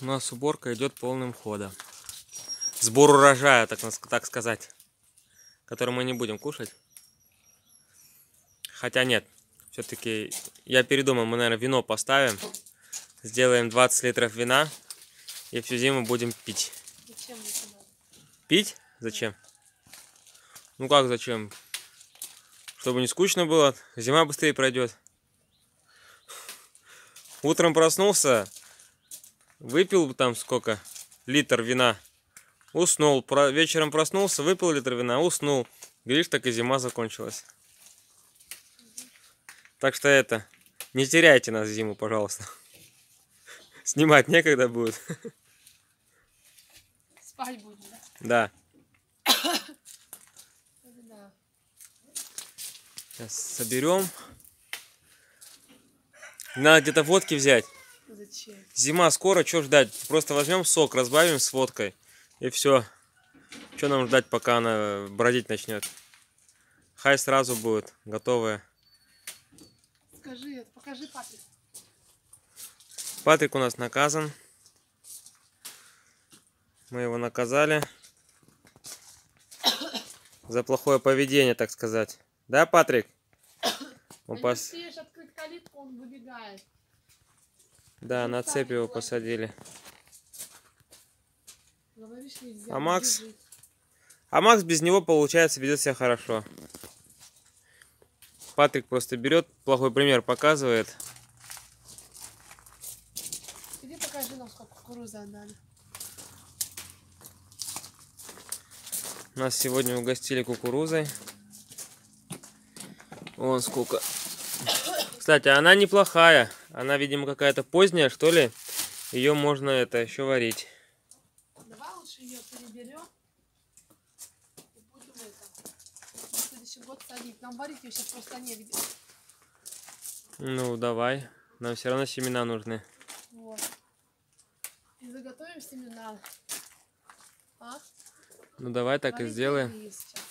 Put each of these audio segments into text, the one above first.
У нас уборка идет полным ходом. Сбор урожая, так, так сказать. Который мы не будем кушать. Хотя нет. Все-таки я передумал, мы, наверное, вино поставим. Сделаем 20 литров вина. И всю зиму будем пить. Зачем? Пить? Зачем? Ну как зачем? Чтобы не скучно было, зима быстрее пройдет. Утром проснулся, выпил там сколько? Литр вина. Уснул. Про... Вечером проснулся, выпил литр вина, уснул. Видишь, так и зима закончилась. Так что это, не теряйте нас зиму, пожалуйста. Снимать некогда будет. Спать будем, да? Да. Да. Сейчас соберем. Надо где-то водки взять. Зачем? Зима скоро, что ждать? Просто возьмем сок, разбавим с водкой. И все. Что нам ждать, пока она бродить начнет? Хай сразу будет готовая. Скажи, покажи папе. Патрик у нас наказан. Мы его наказали. За плохое поведение, так сказать. Да, Патрик? Он Не пос- успеешь открыть калитку, он выбегает. Да, на цепь его посадили. А Макс? А Макс без него, получается, ведет себя хорошо. Патрик просто берет, плохой пример показывает. Иди покажи нам, сколько кукурузы отдали. Нас сегодня угостили кукурузой. Вон сколько. Кстати, она неплохая. Она, видимо, какая-то поздняя, что ли. Ее можно это еще варить. Давай лучше ее переберем. И будем это. На следующий год садить. Нам варить ее сейчас просто негде. Ну, давай. Нам все равно семена нужны. Вот. И заготовим семена. А? Ну, давай так и Варить сделаем. негде сейчас.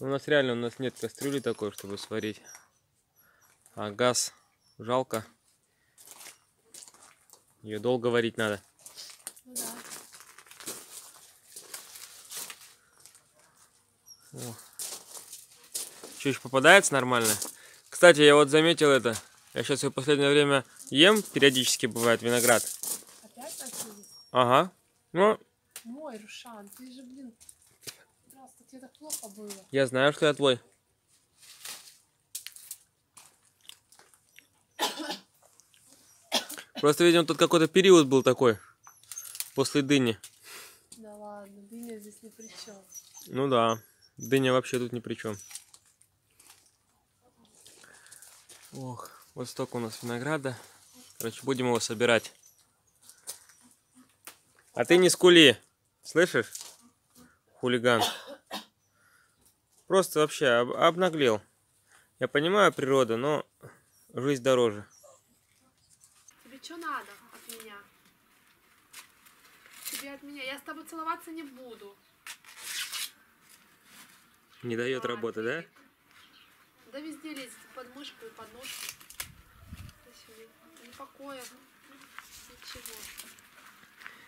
У нас реально у нас нет кастрюли такой, чтобы сварить. А газ жалко. Ее долго варить надо. Ну да. Что еще попадается нормально? Кстати, я вот заметил это. Я сейчас в последнее время ем, периодически бывает виноград. Опять начали? Ага. Ну, Мой, Рушан, ты же, блин, просто тебе так плохо было. я знаю, что я твой. Просто, видимо, тут какой-то период был такой. После дыни. Да ладно, дыня здесь ни при чем. Ну да. Дыня вообще тут ни при чем. Ох, вот столько у нас винограда. Короче, будем его собирать. А ты не скули. Слышишь? Хулиган. Просто вообще об- обнаглел. Я понимаю природа, но жизнь дороже. Тебе что надо от меня? Тебе от меня. Я с тобой целоваться не буду. Не дает работы, да? Да везде лезет под мышку и под ножку. Ни покоя. Ничего.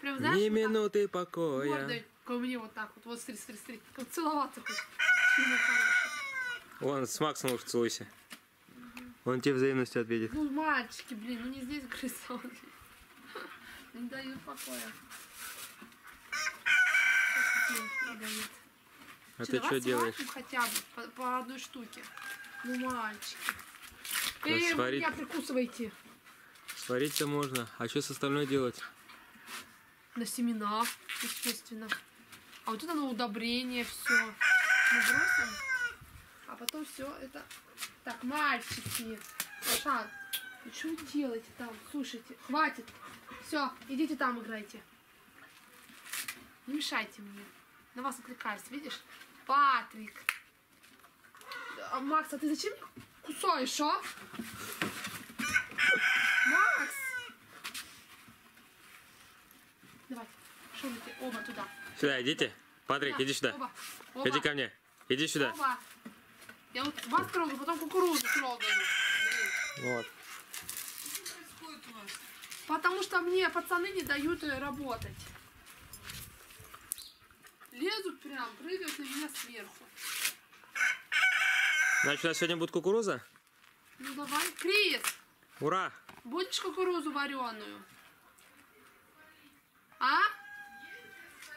Прям знаешь, Ни вот так минуты покоя. мордой ко мне вот так вот. Вот смотри, смотри, смотри. Как целоваться. Ну, хороший. Вон, с Максом уж целуйся. Он тебе взаимностью ответит. Ну, мальчики, блин, ну не здесь крысоны. Не дают покоя. А ты что делаешь? хотя бы по, по одной штуке. Ну, мальчики. Эй, сварить- меня прикусываете. Сварить-то можно. А что с остальной делать? На семена, естественно. А вот это на удобрение все. Мы бросим. А потом все это... Так, мальчики. Шан, ну что вы делаете там? Слушайте, хватит. Все, идите там играйте. Не мешайте мне. На вас отвлекаюсь, видишь? Патрик. А, Макс, а ты зачем меня кусаешь, а? Макс! Давай, шумите оба туда. Сюда, идите. Патрик, Туда, иди сюда. Оба, оба, Иди ко мне. Иди сюда. оба. Я вот вас трогаю, потом кукурузу трогаю. Блин, Вот. что у вас? Потому что мне пацаны не дают э, работать. Лезут прям, прыгают на меня сверху. Значит, у нас сегодня будет кукуруза? Ну давай, Крис, Ура! будешь кукурузу вареную? А?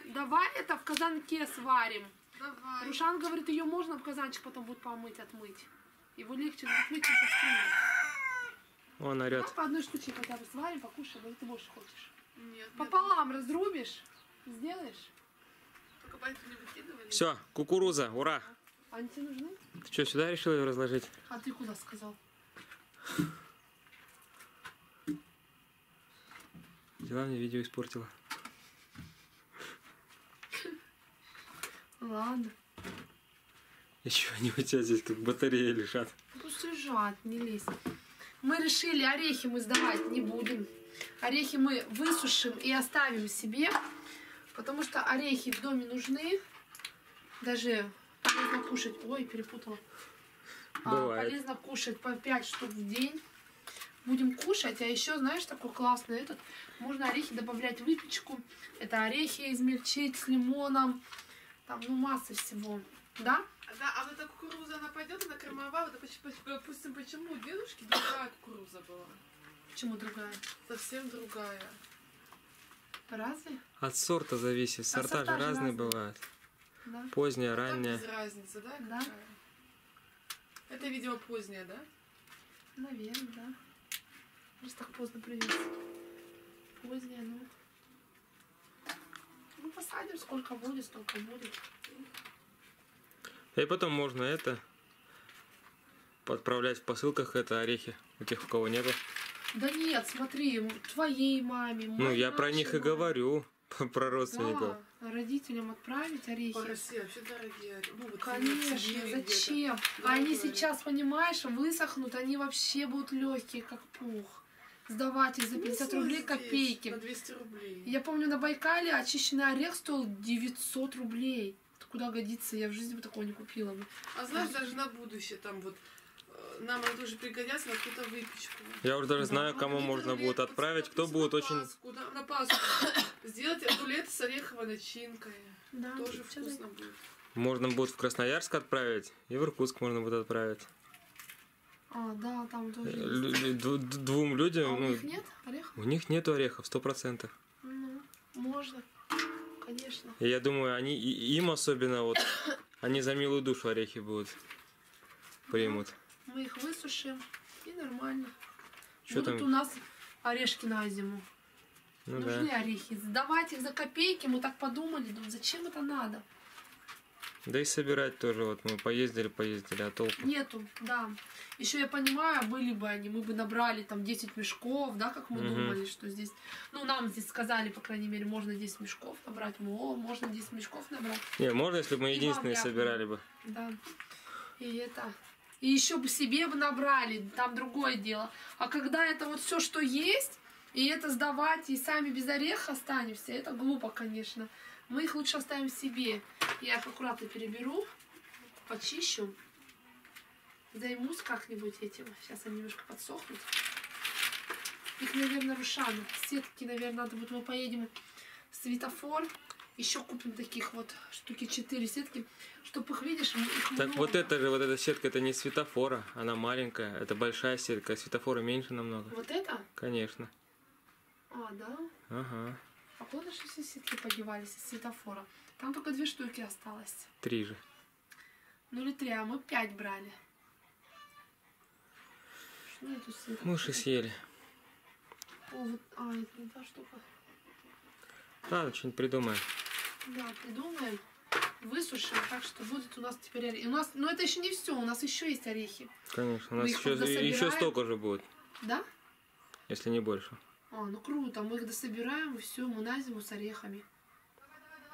Давай это в казанке сварим. Давай. Рушан говорит, ее можно в казанчик потом будет помыть, отмыть. Его легче отмыть, чем пострелять. Он Давай орет. по одной штучке хотя бы сварим, покушаем, или ты больше хочешь. Нет, нет, Пополам разрубишь, сделаешь. только поэтому не выкидывали. Все, кукуруза, ура! Они тебе нужны? Ты что, сюда решил ее разложить? А ты куда сказал? Дела мне видео испортила. Ладно. Еще они у тебя здесь как батареи лежат. Пусть лежат, не лезь. Мы решили, орехи мы сдавать не будем. Орехи мы высушим и оставим себе, потому что орехи в доме нужны. Даже полезно кушать. Ой, перепутала. А, Бывает. полезно кушать по 5 штук в день. Будем кушать, а еще, знаешь, такой классный этот. Можно орехи добавлять в выпечку. Это орехи измельчить с лимоном. Там, ну, масса всего. Да? Да, а вот эта кукуруза, она пойдет, она кормовая, вот, допустим, почему у дедушки другая кукуруза была? Почему другая? Совсем другая. Разве? От сорта зависит. Сорта же сорта же разные разные. бывают. Да. Поздняя, А там ранняя. без разницы, да? Да. какая? Это, видимо, поздняя, да? Наверное, да. Просто так поздно привез. Позднее, ну. Ну, посадим, сколько будет, столько будет. И потом можно это подправлять в посылках это орехи у тех, у кого нету. Да нет, смотри, твоей маме. Ну, я про них и маме. говорю, про родственников. Да, родителям отправить орехи. По России вообще дорогие. Ну, вот Конечно, зачем? Они сейчас, понимаешь, высохнут, они вообще будут легкие, как пух. Сдавать их за Ну, 50 всё рублей здесь копейки. На 200 рублей. Я помню, на Байкале очищенный орех стоил 900 рублей. Это куда годится? Я в жизни бы такого не купила бы. А знаешь, даже на будущее там вот э, нам это тоже пригодятся на какую-то выпечку. Я уже даже Да. знаю, кому Какие-то можно рулеты, будет отправить, кто будет на очень... Пасху, да, на Пасху. Сделать рулет с ореховой начинкой. Да, Тоже вкусно будет. Можно будет в Красноярск отправить, и в Иркутск можно будет отправить. А, да, там тоже. есть. Лю- Двум А людям, у ну, них нет орех? у них нету орехов, сто процентов. Ну, можно. Конечно. Я думаю, они и- им особенно вот, они за милую душу орехи будут примут. Мы их высушим и нормально. Что Будут там? у нас орешки на зиму. Ну Нужны да. орехи. Сдавать их за копейки, мы так подумали, думаю, зачем это надо? Да и собирать тоже, вот мы поездили, поездили, а толку? Нету, да. Еще я понимаю, были бы они, мы бы набрали там 10 мешков, да, как мы Мгм. думали, что здесь, ну, нам здесь сказали, по крайней мере, можно 10 мешков набрать, мы, о, можно 10 мешков набрать, Не, можно, если бы мы единственные собирали бы. да. И это, и еще бы себе бы набрали, там другое дело. А когда это вот все, что есть, и это сдавать, и сами без ореха останемся, это глупо, конечно. Мы их лучше оставим себе. Я их аккуратно переберу, почищу. Займусь как-нибудь этим. Сейчас они немножко подсохнут. Их, наверное, рушану. Сетки, наверное, надо будет. Мы поедем в светофор. Еще купим таких вот штуки 4 сетки, чтобы их, видишь, их Так много. вот это же, вот эта сетка, это не светофора, она маленькая, это большая сетка, а светофора меньше намного. Вот это? Конечно. А, да? Ага. А куда же все сетки подевались из светофора? Там только две штуки осталось. Три же. Ну или три, а мы пять брали. Что эту сетку? Мыши съели. А, это не та штука. Ладно, что-нибудь придумаем. Да, придумаем. Высушим, так что будет у нас теперь орехи. У нас, но это еще не все, у нас еще есть орехи. Конечно, у нас еще, еще столько же будет, Да? если не больше. А, ну круто, мы их дособираем, и все, мы на зиму с орехами.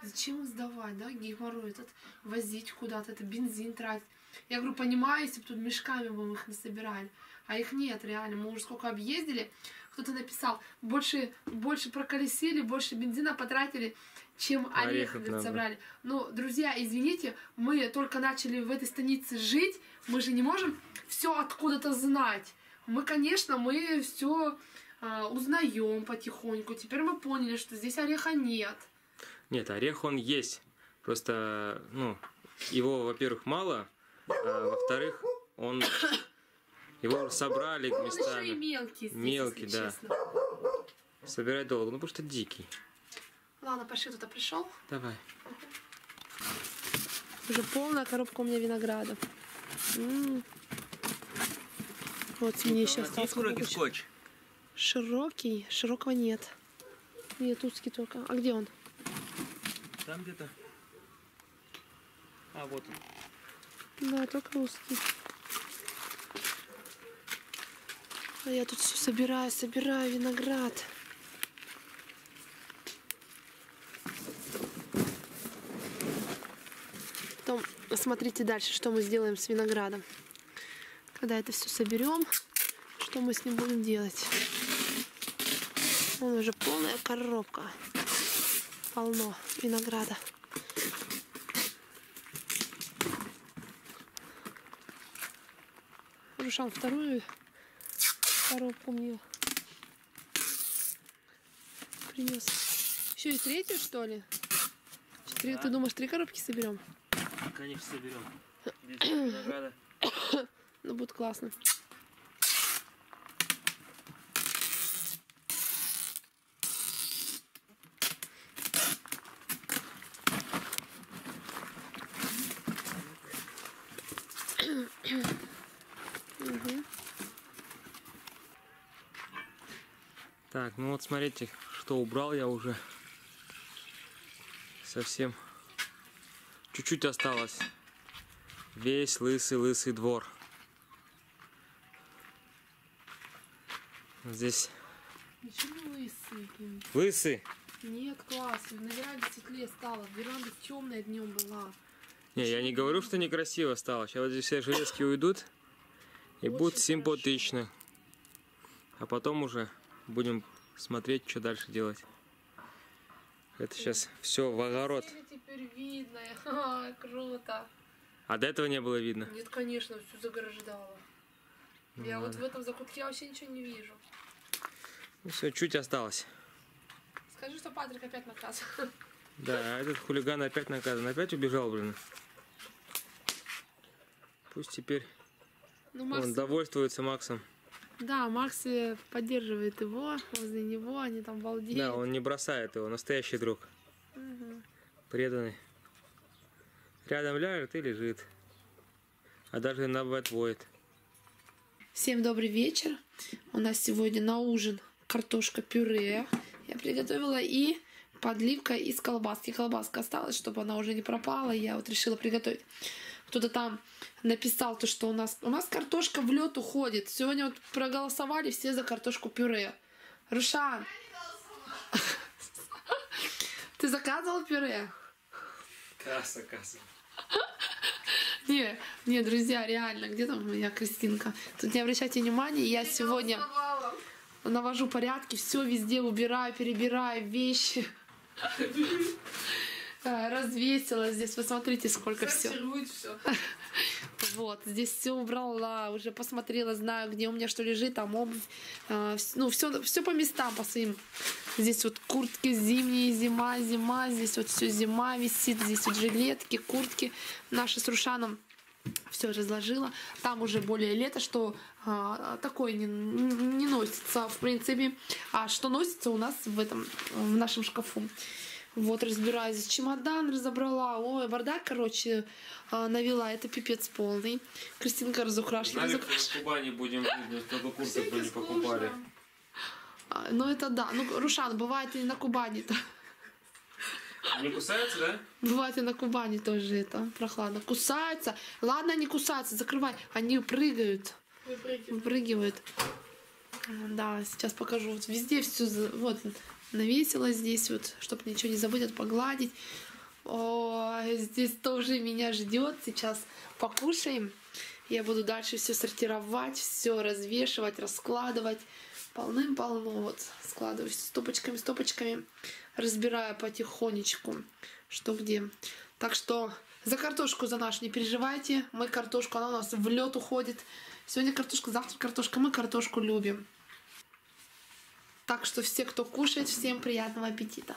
Зачем сдавать, да, геморрой этот, возить куда-то, это бензин тратить. Я говорю, понимаю, если бы тут мешками бы мы их насобирали. А их нет, реально. Мы уже сколько объездили. Кто-то написал, больше, больше проколесили, больше бензина потратили, чем Орехов говорит, собрали. Ну, друзья, извините, мы только начали в этой станице жить, мы же не можем все откуда-то знать. Мы, конечно, мы все а, узнаем потихоньку. Теперь мы поняли, что здесь ореха нет. Нет, орех он есть. Просто, ну, его, во-первых, мало, а во-вторых, он... Его собрали Он еще и местами. мелкий здесь, Мелкий, если да. честно. Собирать долго, ну потому что дикий. Ладно, пошли, туда пришел. Давай. Уже полная коробка у меня винограда. М. Вот мне еще остался кусочек. скотч? Широкий, широкого нет. Нет, узкий только. А где он? Там где-то. А, вот он. Да, только узкий. А я тут все собираю, собираю виноград. Потом смотрите дальше, что мы сделаем с виноградом. Когда это все соберем, что мы с ним будем делать. Вон уже полная коробка. Полно винограда. Рушан вторую коробку мне принес. Еще и третью, что ли? Четыре, Да. Ты думаешь, три коробки соберем? Конечно, соберем. Ну, будет классно. Так, ну вот смотрите, что убрал я уже. Совсем. Чуть-чуть осталось. Весь лысый-лысый двор. Здесь не лысый. лысый. Нет, класс. На веранде светлее стало. Веранда темная днем была. Не, я не говорю, что некрасиво стало. Сейчас вот здесь все железки уйдут. И Очень будет симпатично. А потом уже будем смотреть, что дальше делать. Это сейчас все в огород. Теперь видно. Ха, круто. А до этого не было видно. Нет, конечно, все заграждало. Ну Я вот в этом закутке вообще ничего не вижу. Ну все, чуть осталось. Скажи, что Патрик опять наказан. Да, а этот хулиган опять наказан. Опять убежал, блин. Пусть теперь Ну, Макс, он довольствуется Максом. Да, Макс поддерживает его, возле него, они там балдеют. Да, он не бросает его. Настоящий друг. Преданный. Рядом ляжет и лежит. А даже иногда отводит. Всем добрый вечер. У нас сегодня на ужин картошка пюре. Я приготовила и подливка из колбаски. Колбаска осталась, чтобы она уже не пропала. Я вот решила приготовить. Кто-то там написал то, что у нас у нас картошка в лед уходит. Сегодня вот проголосовали все за картошку пюре. Рушан, ты заказывал пюре? Касса, касса. Не, не, друзья, реально, где там моя Кристинка? Тут не обращайте внимания, я сегодня навожу порядки, все везде убираю, перебираю вещи. Развесила здесь, посмотрите, сколько всего. Сортирует все. Вот, здесь все убрала, уже посмотрела, знаю, где у меня что лежит, там обувь. вс- ну, все, все по местам, по своим. Здесь вот куртки зимние, зима, зима, здесь вот все зима висит, здесь вот жилетки, куртки наши с Рушаном. Все разложила. Там уже более лето, что а, такое не, не носится, в принципе. А что носится у нас в этом, в нашем шкафу. Вот, разбираю здесь чемодан, разобрала. Ой, бардак, короче, а, навела. Это пипец полный. Кристинка разукрашила. Знали, разукрашила. что в Кубани будем чтобы курсов бы не покупали. А, Ну, это да. Ну, Рушан, бывает и на Кубани-то. Не кусаются, да? Бывает и на Кубани тоже это прохладно. Кусаются. Ладно, они кусаются, закрывай. Они прыгают. Выпрыгивают. А, Да, сейчас покажу. Вот везде все вот навесила здесь вот, чтобы ничего не забыть, погладить. О, здесь тоже меня ждет. Сейчас покушаем. Я буду дальше все сортировать, все развешивать, раскладывать. Полным-полно вот складываю стопочками, стопочками, разбираю потихонечку, что где. Так что за картошку за нашу не переживайте. Мы картошку, она у нас в лед уходит. Сегодня картошка, завтра картошка. Мы картошку любим. Так что все, кто кушает, всем приятного аппетита.